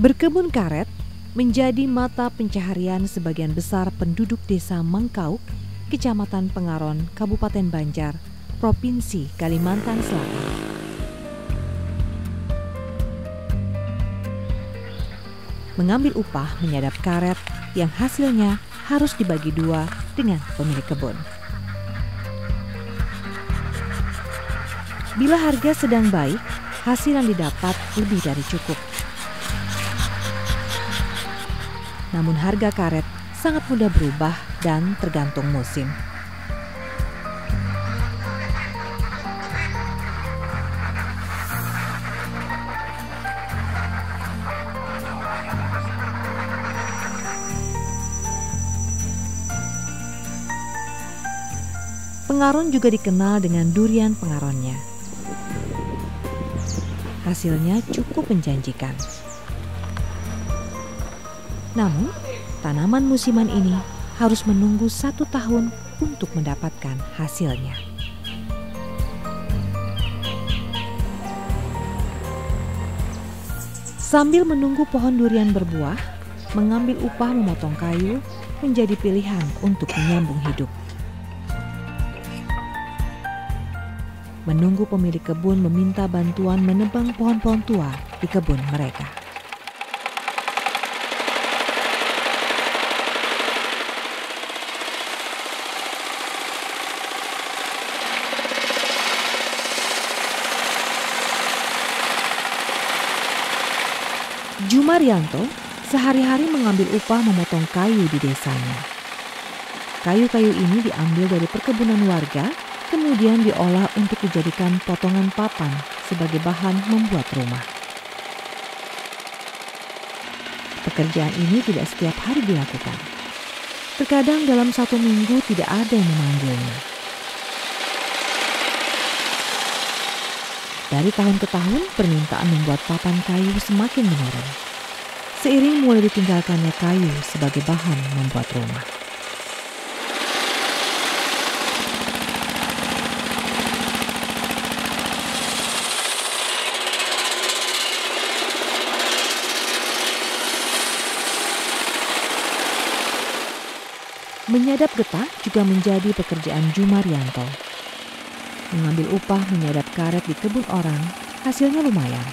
Berkebun karet menjadi mata pencaharian sebagian besar penduduk desa Mengkauk, Kecamatan Pengaron, Kabupaten Banjar, Provinsi Kalimantan Selatan. Mengambil upah menyadap karet yang hasilnya harus dibagi dua dengan pemilik kebun. Bila harga sedang baik, hasil yang didapat lebih dari cukup. Namun harga karet sangat mudah berubah dan tergantung musim. Pengaron juga dikenal dengan durian pengaronnya. Hasilnya cukup menjanjikan. Namun, tanaman musiman ini harus menunggu satu tahun untuk mendapatkan hasilnya. Sambil menunggu pohon durian berbuah, mengambil upah memotong kayu menjadi pilihan untuk menyambung hidup. Menunggu pemilik kebun meminta bantuan menebang pohon-pohon tua di kebun mereka. Jumarianto sehari-hari mengambil upah memotong kayu di desanya. Kayu-kayu ini diambil dari perkebunan warga, kemudian diolah untuk dijadikan potongan papan sebagai bahan membuat rumah. Pekerjaan ini tidak setiap hari dilakukan. Terkadang dalam satu minggu tidak ada yang memanggilnya. Dari tahun ke tahun, permintaan membuat papan kayu semakin menurun. Seiring mulai ditinggalkannya kayu sebagai bahan membuat rumah. Menyadap getah juga menjadi pekerjaan Jumarianto mengambil upah menyadap karet di kebun orang, hasilnya lumayan.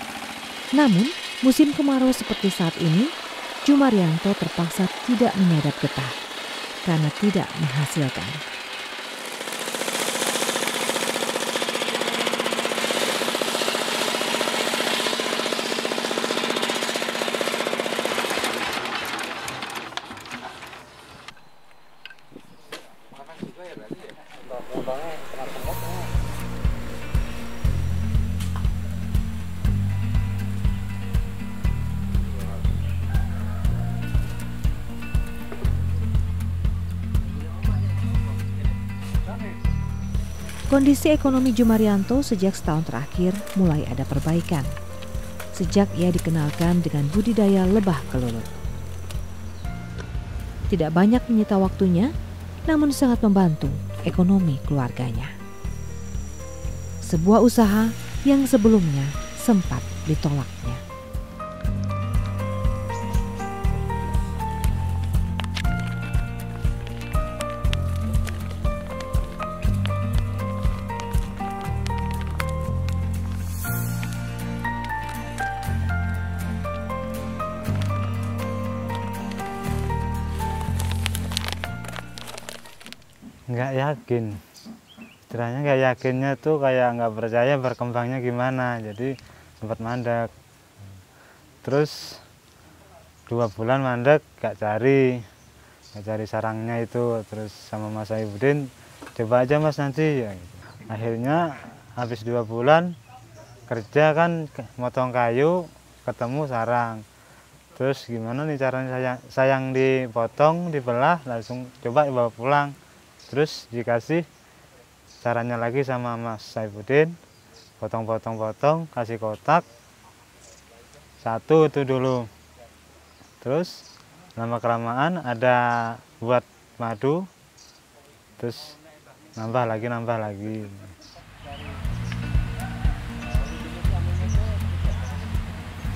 Namun, musim kemarau seperti saat ini, Jumarianto terpaksa tidak menyadap getah karena tidak menghasilkan. Kondisi ekonomi Jumarianto sejak setahun terakhir mulai ada perbaikan. Sejak ia dikenalkan dengan budidaya lebah kelulut. Tidak banyak menyita waktunya, namun sangat membantu ekonomi keluarganya. Sebuah usaha yang sebelumnya sempat ditolaknya. Yakin. Istilahnya nggak yakinnya tuh kayak nggak percaya berkembangnya gimana. Jadi sempat mandek. Terus dua bulan mandek nggak cari. Nggak cari sarangnya itu. Terus sama Mas Aibudin coba aja Mas nanti. Ya, gitu. akhirnya habis dua bulan kerja kan motong kayu ketemu sarang. Terus gimana nih caranya? Sayang, sayang dipotong dibelah langsung coba dibawa pulang terus dikasih caranya lagi sama Mas Saifuddin. Potong-potong-potong kasih kotak. Satu itu dulu. Terus lama kelamaan ada buat madu. Terus nambah lagi nambah lagi.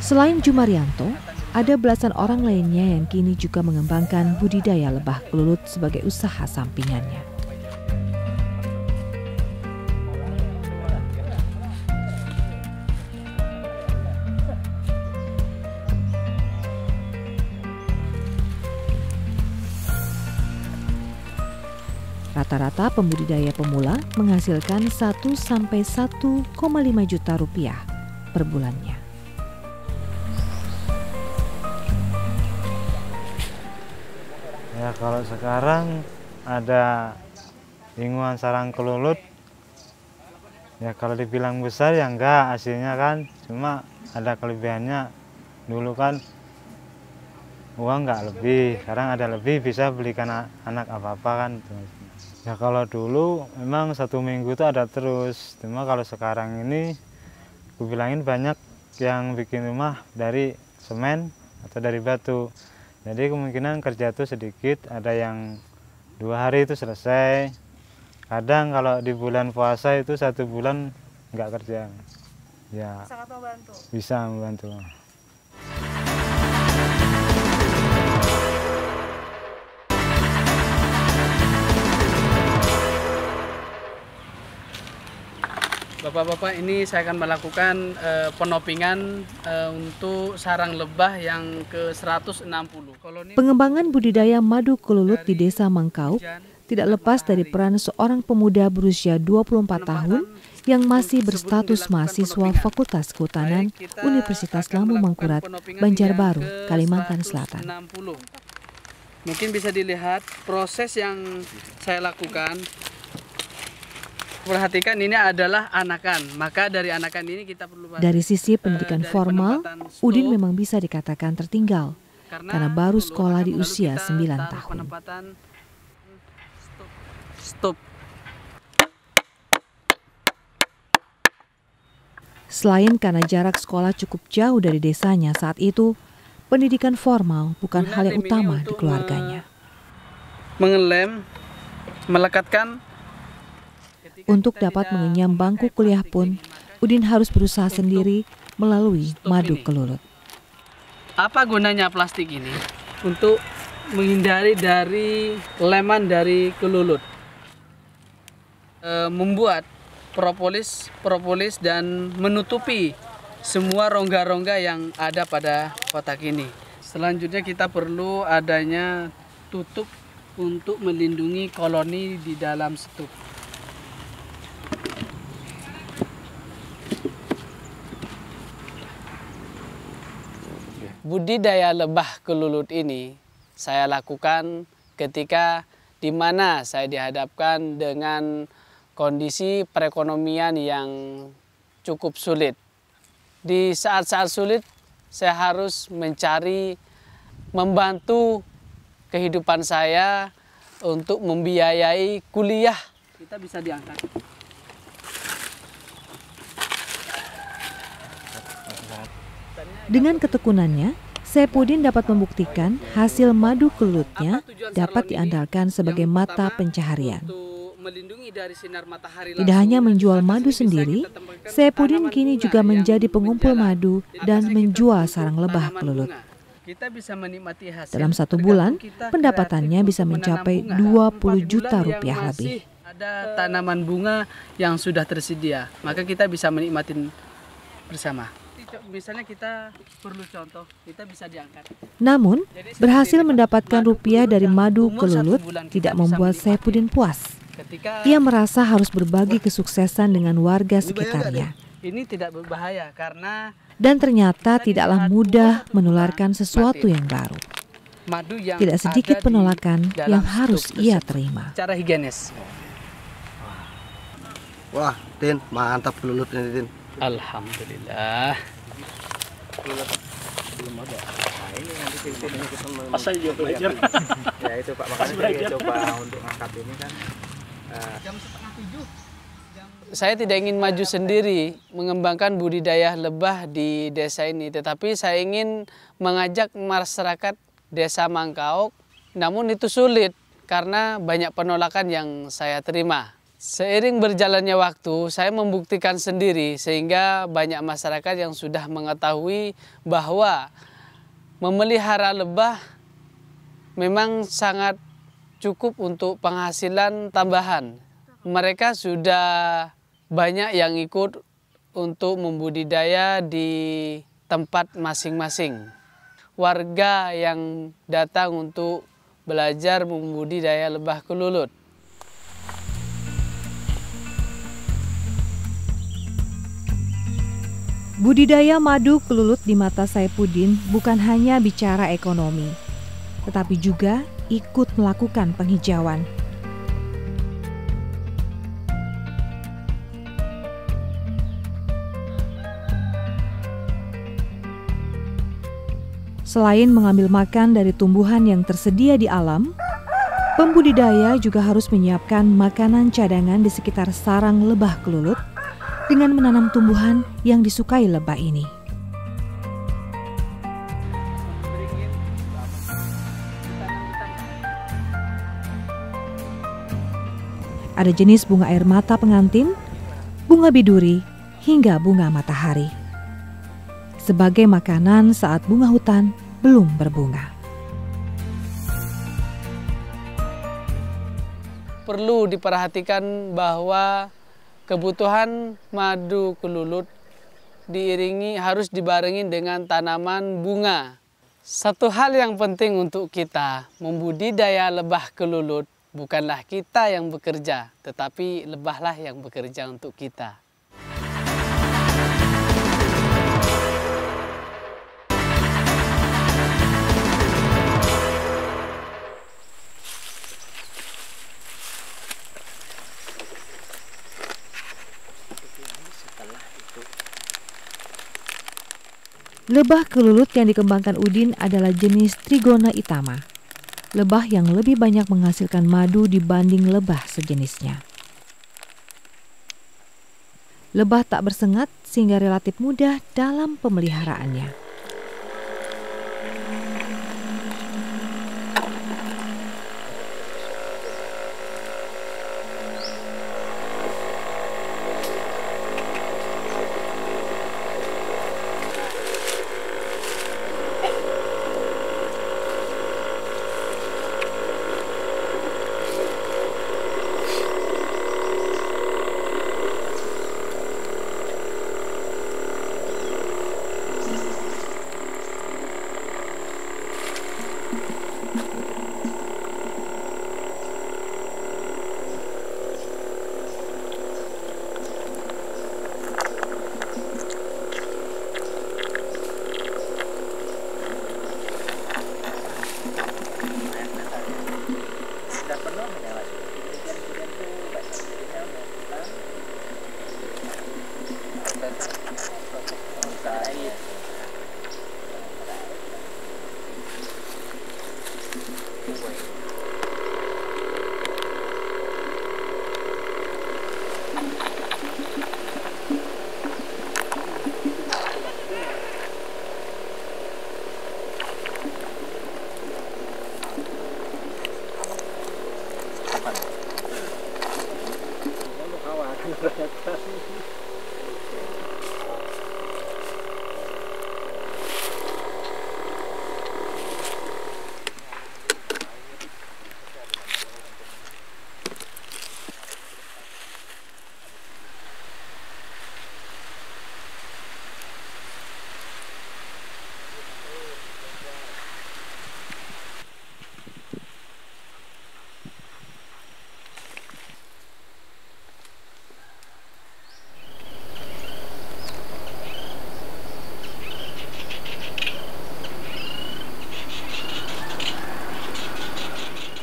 Selain Jumarianto, ada belasan orang lainnya yang kini juga mengembangkan budidaya lebah kelulut sebagai usaha sampingannya. Rata-rata pembudidaya pemula menghasilkan 1 sampai 1,5 juta rupiah per bulannya. Kalau sekarang ada inguan sarang kelulut ya kalau dibilang besar ya enggak hasilnya kan. Cuma ada kelebihannya. Dulu kan uang nggak lebih sekarang ada lebih bisa belikan anak apa-apa kan. Ya kalau dulu memang satu minggu itu ada terus, cuma kalau sekarang ini aku bilangin banyak yang bikin rumah dari semen atau dari batu. Jadi kemungkinan kerja itu sedikit, ada yang dua hari itu selesai. Kadang kalau di bulan puasa itu satu bulan nggak kerja. Ya, sangat membantu. Bisa membantu. Bapak-bapak ini saya akan melakukan uh, penopingan uh, untuk sarang lebah yang ke-160. Pengembangan budidaya madu kelulut di Desa Mangkau tidak lepas dari peran seorang pemuda berusia 24 tahun yang masih berstatus mahasiswa Fakultas Kehutanan Universitas Lampung Mangkurat, Banjarbaru, Kalimantan Selatan. Mungkin bisa dilihat proses yang saya lakukan perhatikan ini adalah anakan. Maka dari anakan ini kita perlu Dari sisi pendidikan uh, formal, Udin memang bisa dikatakan tertinggal karena, karena baru sekolah di usia 9 tahun. Stop. stop. Selain karena jarak sekolah cukup jauh dari desanya saat itu, pendidikan formal bukan hal yang utama di keluarganya. Mengelem, melekatkan untuk dapat mengenyam bangku kuliah pun, Udin harus berusaha sendiri melalui madu kelulut. Apa gunanya plastik ini? Untuk menghindari dari leman dari kelulut. E, membuat propolis, propolis dan menutupi semua rongga-rongga yang ada pada kotak ini. Selanjutnya kita perlu adanya tutup untuk melindungi koloni di dalam stup. Budidaya lebah kelulut ini saya lakukan ketika di mana saya dihadapkan dengan kondisi perekonomian yang cukup sulit. Di saat-saat sulit saya harus mencari membantu kehidupan saya untuk membiayai kuliah. Kita bisa diangkat. Dengan ketekunannya, Sepudin dapat membuktikan hasil madu kelutnya dapat diandalkan sebagai mata pencaharian. Tidak hanya menjual madu sendiri, Sepudin kini juga menjadi pengumpul madu dan menjual sarang lebah kelulut. Dalam satu bulan, pendapatannya bisa mencapai 20 juta rupiah lebih. Ada tanaman bunga yang sudah tersedia, maka kita bisa menikmati bersama misalnya kita perlu contoh, kita bisa diangkat. Namun, berhasil mendapatkan rupiah dari madu kelulut tidak membuat Saipudin puas. Ia merasa harus berbagi kesuksesan dengan warga sekitarnya. Ini tidak berbahaya karena dan ternyata tidaklah mudah menularkan sesuatu yang baru. Tidak sedikit penolakan yang harus ia terima. Cara higienis. Wah, Tin, mantap kelulut ini, Tin. Alhamdulillah belum ada nah ini nanti tim ini kita pas saya juga belajar ya itu pak makanya saya coba untuk ngangkat ini kan uh, jam setengah tujuh saya tidak ingin maju sendiri mengembangkan budidaya lebah di desa ini, tetapi saya ingin mengajak masyarakat desa Mangkaok. Namun itu sulit karena banyak penolakan yang saya terima. Seiring berjalannya waktu, saya membuktikan sendiri sehingga banyak masyarakat yang sudah mengetahui bahwa Memelihara lebah memang sangat cukup untuk penghasilan tambahan. Mereka sudah banyak yang ikut untuk membudidaya di tempat masing-masing. Warga yang datang untuk belajar membudidaya lebah kelulut. Budidaya madu kelulut di mata Saipudin bukan hanya bicara ekonomi, tetapi juga ikut melakukan penghijauan. Selain mengambil makan dari tumbuhan yang tersedia di alam, pembudidaya juga harus menyiapkan makanan cadangan di sekitar sarang lebah kelulut dengan menanam tumbuhan yang disukai lebah ini. Ada jenis bunga air mata pengantin, bunga biduri, hingga bunga matahari. Sebagai makanan saat bunga hutan belum berbunga. Perlu diperhatikan bahwa kebutuhan madu kelulut diiringi harus dibarengi dengan tanaman bunga. Satu hal yang penting untuk kita membudidaya lebah kelulut bukanlah kita yang bekerja, tetapi lebahlah yang bekerja untuk kita. Lebah kelulut yang dikembangkan Udin adalah jenis Trigona itama. Lebah yang lebih banyak menghasilkan madu dibanding lebah sejenisnya. Lebah tak bersengat sehingga relatif mudah dalam pemeliharaannya. Невероятно.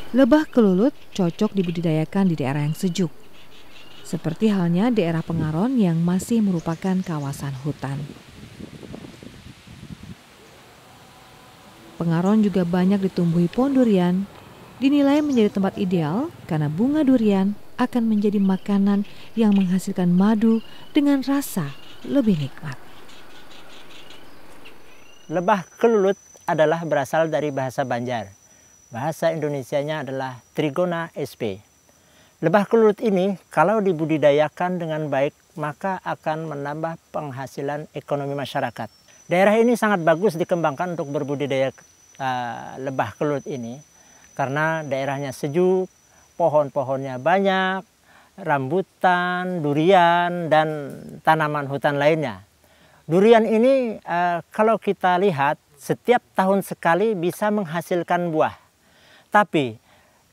Lebah kelulut cocok dibudidayakan di daerah yang sejuk. Seperti halnya daerah Pengaron yang masih merupakan kawasan hutan. Pengaron juga banyak ditumbuhi pohon durian, dinilai menjadi tempat ideal karena bunga durian akan menjadi makanan yang menghasilkan madu dengan rasa lebih nikmat. Lebah kelulut adalah berasal dari bahasa Banjar Bahasa Indonesianya adalah Trigona sp. Lebah kelulut ini kalau dibudidayakan dengan baik maka akan menambah penghasilan ekonomi masyarakat. Daerah ini sangat bagus dikembangkan untuk berbudidaya uh, lebah kelut ini karena daerahnya sejuk, pohon-pohonnya banyak, rambutan, durian, dan tanaman hutan lainnya. Durian ini uh, kalau kita lihat setiap tahun sekali bisa menghasilkan buah. Tapi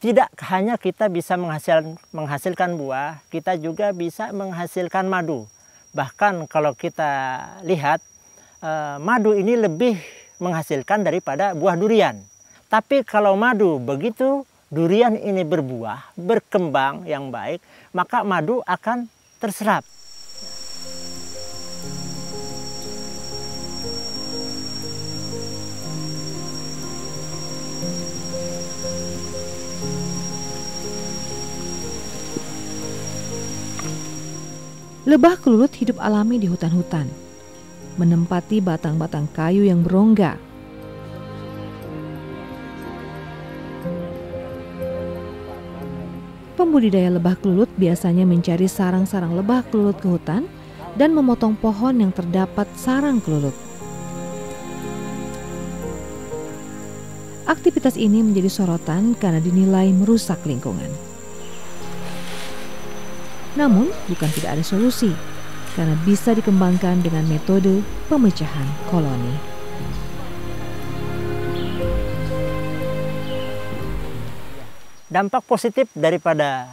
tidak hanya kita bisa menghasilkan, menghasilkan buah, kita juga bisa menghasilkan madu. Bahkan kalau kita lihat Eh, madu ini lebih menghasilkan daripada buah durian. Tapi kalau madu begitu durian ini berbuah, berkembang yang baik, maka madu akan terserap. Lebah kelulut hidup alami di hutan-hutan menempati batang-batang kayu yang berongga. Pembudidaya lebah kelulut biasanya mencari sarang-sarang lebah kelulut ke hutan dan memotong pohon yang terdapat sarang kelulut. Aktivitas ini menjadi sorotan karena dinilai merusak lingkungan. Namun, bukan tidak ada solusi karena bisa dikembangkan dengan metode pemecahan koloni. Dampak positif daripada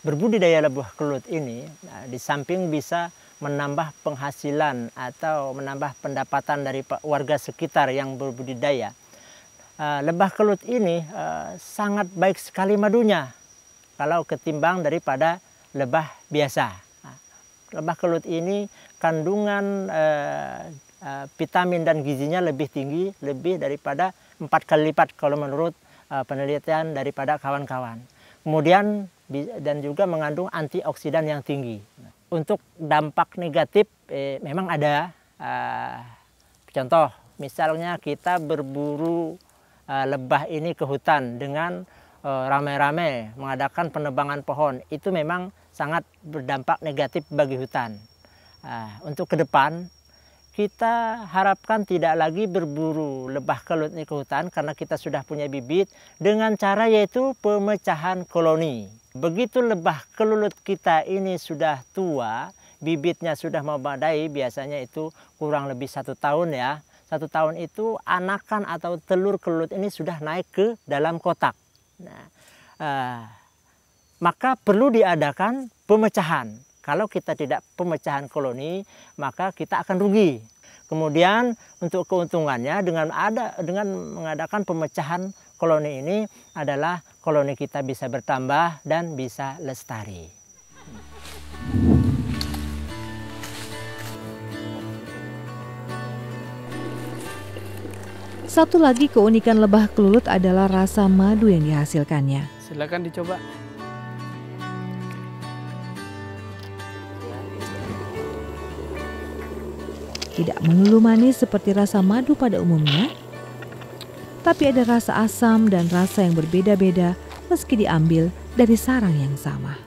berbudidaya lebah kelut ini, nah, di samping bisa menambah penghasilan atau menambah pendapatan dari warga sekitar yang berbudidaya, uh, lebah kelut ini uh, sangat baik sekali madunya kalau ketimbang daripada lebah biasa lebah kelut ini kandungan uh, uh, vitamin dan gizinya lebih tinggi, lebih daripada empat kali lipat kalau menurut uh, penelitian daripada kawan-kawan. Kemudian dan juga mengandung antioksidan yang tinggi. Untuk dampak negatif eh, memang ada. Uh, contoh, misalnya kita berburu uh, lebah ini ke hutan dengan ramai-ramai mengadakan penebangan pohon, itu memang sangat berdampak negatif bagi hutan. Nah, untuk ke depan kita harapkan tidak lagi berburu lebah kelut ke hutan karena kita sudah punya bibit dengan cara yaitu pemecahan koloni. Begitu lebah kelulut kita ini sudah tua, bibitnya sudah memadai, biasanya itu kurang lebih satu tahun ya. Satu tahun itu anakan atau telur kelulut ini sudah naik ke dalam kotak. Nah, uh, maka perlu diadakan pemecahan. Kalau kita tidak pemecahan koloni, maka kita akan rugi. Kemudian untuk keuntungannya dengan ada dengan mengadakan pemecahan koloni ini adalah koloni kita bisa bertambah dan bisa lestari. Satu lagi keunikan lebah kelulut adalah rasa madu yang dihasilkannya. Silakan dicoba. Tidak melulu manis seperti rasa madu pada umumnya, tapi ada rasa asam dan rasa yang berbeda-beda meski diambil dari sarang yang sama.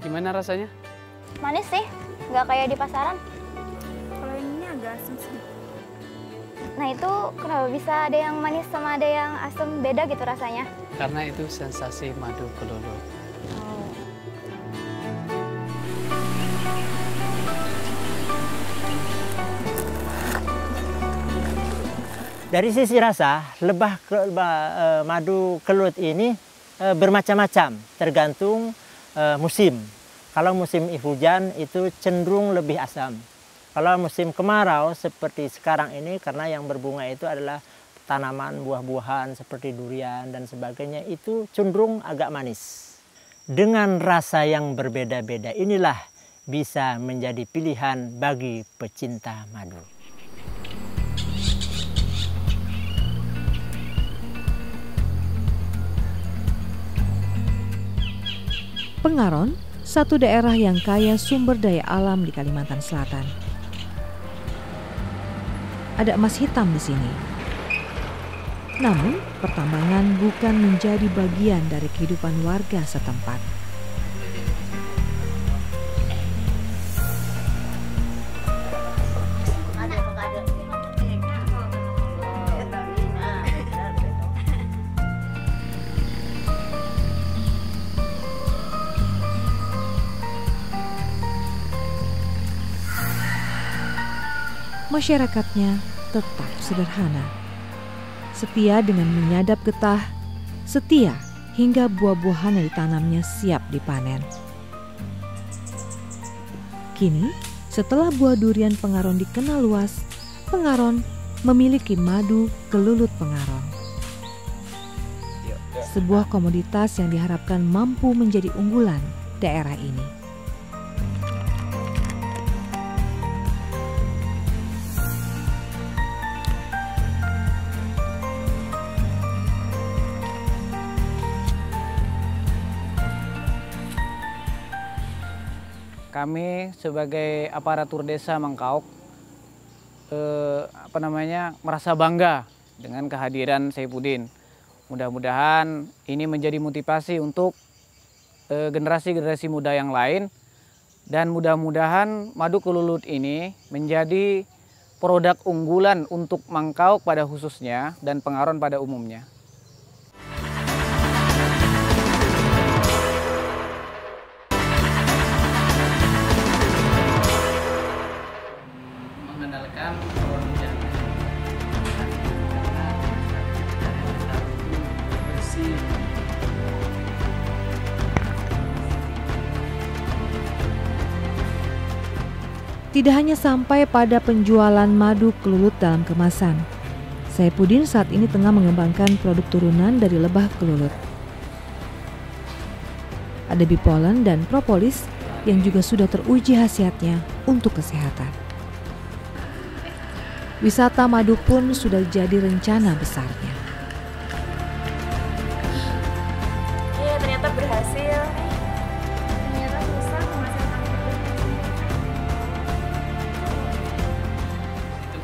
Gimana rasanya? Manis sih, nggak kayak di pasaran. Asam sedikit. Nah itu kenapa bisa ada yang manis sama ada yang asam beda gitu rasanya? Karena itu sensasi madu kelulu. Dari sisi rasa, lebah, ke, lebah e, madu kelut ini e, bermacam-macam, tergantung e, musim. Kalau musim hujan itu cenderung lebih asam. Kalau musim kemarau seperti sekarang ini karena yang berbunga itu adalah tanaman buah-buahan seperti durian dan sebagainya itu cenderung agak manis. Dengan rasa yang berbeda-beda inilah bisa menjadi pilihan bagi pecinta madu. Pengaron, satu daerah yang kaya sumber daya alam di Kalimantan Selatan. Ada emas hitam di sini. Namun, pertambangan bukan menjadi bagian dari kehidupan warga setempat. Masyarakatnya tetap sederhana. Setia dengan menyadap getah, setia hingga buah-buahan yang ditanamnya siap dipanen. Kini, setelah buah durian pengaron dikenal luas, pengaron memiliki madu kelulut pengaron. Sebuah komoditas yang diharapkan mampu menjadi unggulan daerah ini. Kami sebagai aparatur desa Mangkauk eh, apa namanya merasa bangga dengan kehadiran Saipudin. Mudah-mudahan ini menjadi motivasi untuk eh, generasi-generasi eh, muda yang lain dan mudah-mudahan madu kelulut ini menjadi produk unggulan untuk Mangkauk pada khususnya dan Pengaron pada umumnya. Tidak hanya sampai pada penjualan madu kelulut dalam kemasan. Saipudin saat ini tengah mengembangkan produk turunan dari lebah kelulut. Ada bipolen dan propolis yang juga sudah teruji khasiatnya untuk kesehatan. Wisata madu pun sudah jadi rencana besarnya.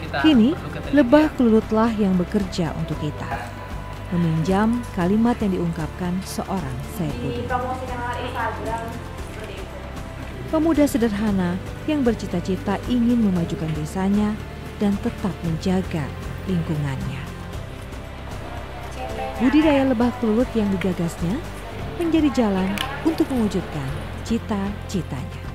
Kini, lebah kelulutlah yang bekerja untuk kita. Meminjam kalimat yang diungkapkan seorang Saipudin. Pemuda sederhana yang bercita-cita ingin memajukan desanya dan tetap menjaga lingkungannya. Budidaya lebah kelulut yang digagasnya menjadi jalan untuk mewujudkan cita-citanya.